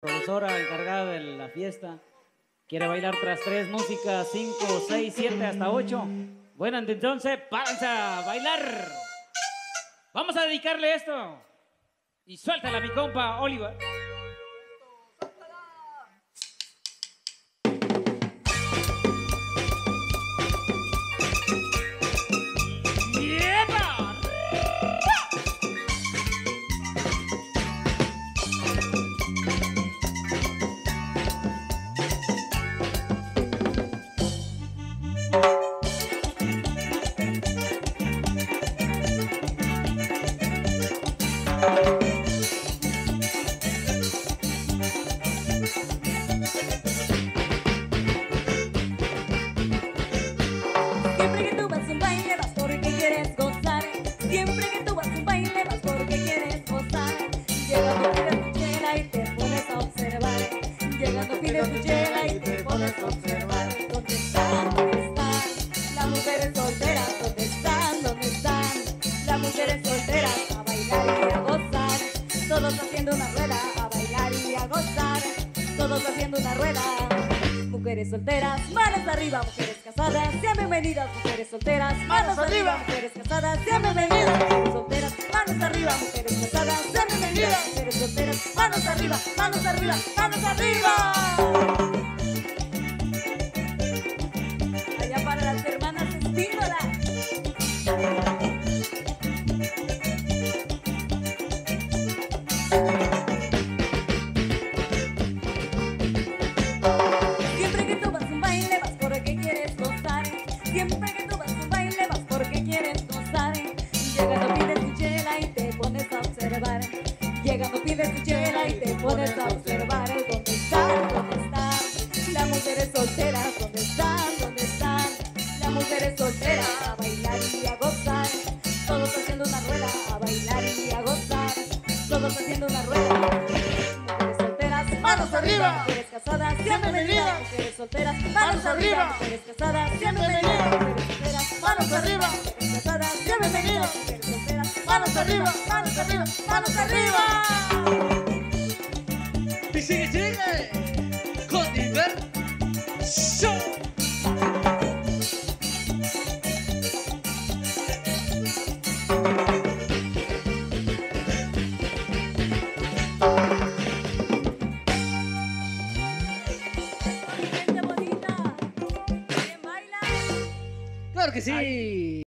profesora encargada de la fiesta quiere bailar tras tres músicas, cinco, seis, siete, hasta ocho. Bueno, entonces, párense a bailar. Vamos a dedicarle esto. Y suéltala, mi compa Oliver. Pides tu chela y te pones a observar. Llegando pides tu chela y te pones Todos haciendo una rueda a bailar y a gozar. Todos haciendo una rueda. Mujeres solteras, manos arriba, mujeres casadas, sean bienvenidas, mujeres solteras, manos arriba, mujeres casadas, sean bienvenidas, mujeres solteras, manos arriba, mujeres casadas, sean bienvenidas, mujeres solteras, manos arriba, manos arriba, manos arriba. Siempre que tú vas a un baile vas porque quieres gozar. Llegando pides tu chela y te pones a observar. Llegando pides tu chela y te pones a observar. ¿Dónde están? ¿Dónde están? Las mujeres solteras, ¿dónde están? ¿Dónde están? Las mujeres solteras a bailar y a gozar. Todos haciendo una rueda a bailar y a gozar. Todos haciendo una rueda. Mujeres solteras, manos arriba. Mujeres casadas, bienvenidas. Mujeres solteras, manos arriba. Mujeres casadas, bienvenidas. Manos arriba. Solteras, manos arriba, manos arriba, manos arriba. Claro que sí. Ay.